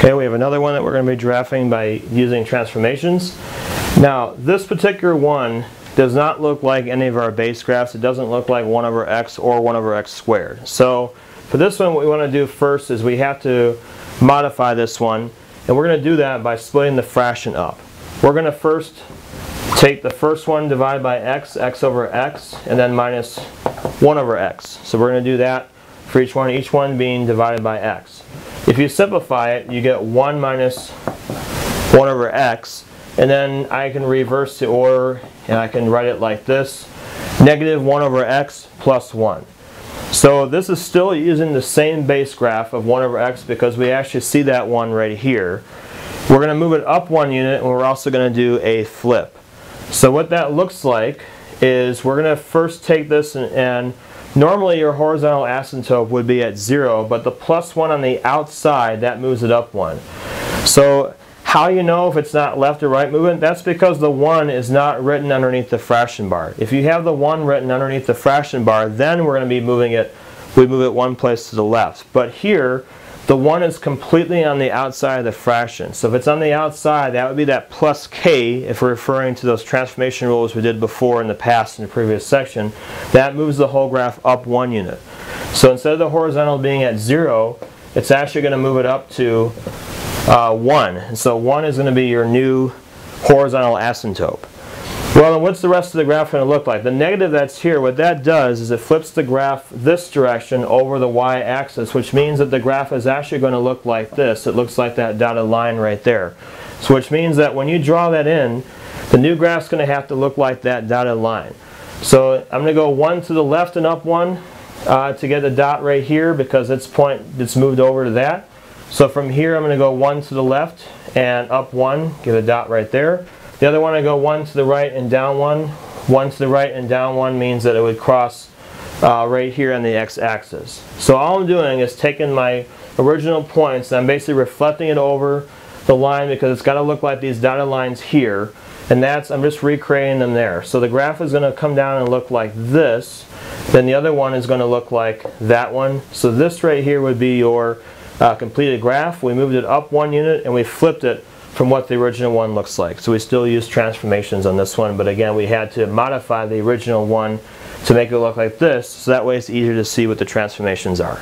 Okay, we have another one that we're going to be drafting by using transformations. Now, this particular one does not look like any of our base graphs. It doesn't look like 1 over x or 1 over x squared. So for this one, what we want to do first is we have to modify this one. And we're going to do that by splitting the fraction up. We're going to first take the first one divided by x, x over x, and then minus 1 over x. So we're going to do that for each one, each one being divided by x. If you simplify it, you get 1 minus 1 over x, and then I can reverse the order and I can write it like this. Negative 1 over x plus 1. So this is still using the same base graph of 1 over x because we actually see that one right here. We're going to move it up one unit and we're also going to do a flip. So what that looks like is we're going to first take this and, and Normally your horizontal asymptote would be at zero, but the plus one on the outside, that moves it up one. So how you know if it's not left or right movement? That's because the 1 is not written underneath the fraction bar. If you have the 1 written underneath the fraction bar, then we're going to be moving it, we move it one place to the left. But here, the 1 is completely on the outside of the fraction. So if it's on the outside, that would be that plus k if we're referring to those transformation rules we did before in the past in the previous section. That moves the whole graph up one unit. So instead of the horizontal being at 0, it's actually going to move it up to uh, 1. And so 1 is going to be your new horizontal asymptote. Well, then what's the rest of the graph going to look like? The negative that's here, what that does is it flips the graph this direction over the y-axis, which means that the graph is actually going to look like this. It looks like that dotted line right there. So which means that when you draw that in, the new graph's going to have to look like that dotted line. So I'm going to go one to the left and up one uh, to get a dot right here because its point, it's moved over to that. So from here I'm going to go one to the left and up one, get a dot right there. The other one I go one to the right and down one. One to the right and down one means that it would cross uh, right here on the x-axis. So all I'm doing is taking my original points and I'm basically reflecting it over the line because it's got to look like these dotted lines here and that's I'm just recreating them there. So the graph is going to come down and look like this then the other one is going to look like that one. So this right here would be your uh, completed graph. We moved it up one unit and we flipped it from what the original one looks like. So we still use transformations on this one, but again, we had to modify the original one to make it look like this, so that way it's easier to see what the transformations are.